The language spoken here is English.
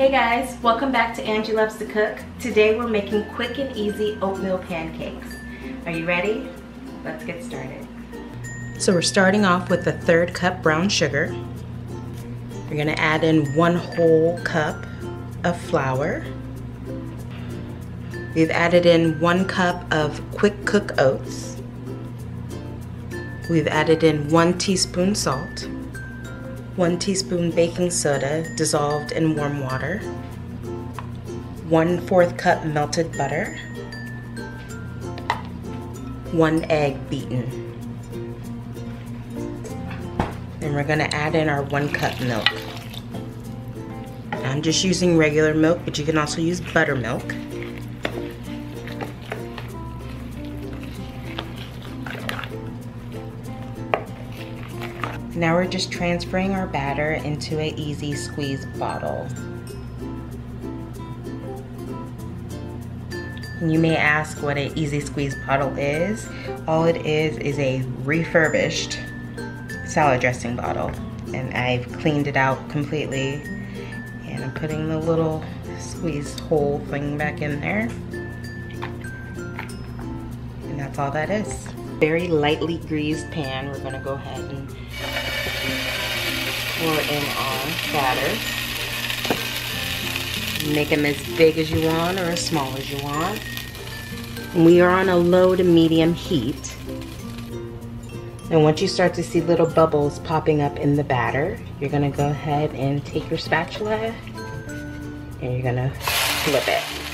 Hey guys, welcome back to Angie Loves to Cook. Today we're making quick and easy oatmeal pancakes. Are you ready? Let's get started. So we're starting off with a third cup brown sugar. We're gonna add in one whole cup of flour. We've added in one cup of quick cook oats. We've added in one teaspoon salt, one teaspoon baking soda dissolved in warm water, one fourth cup melted butter, one egg beaten. And we're gonna add in our one cup milk. I'm just using regular milk, but you can also use buttermilk. Now we're just transferring our batter into an easy squeeze bottle. And you may ask what an easy squeeze bottle is. All it is is a refurbished salad dressing bottle. And I've cleaned it out completely. And I'm putting the little squeeze hole thing back in there. And that's all that is. Very lightly greased pan, we're gonna go ahead and pour in our batter. Make them as big as you want or as small as you want. We are on a low to medium heat. And once you start to see little bubbles popping up in the batter, you're gonna go ahead and take your spatula and you're gonna flip it.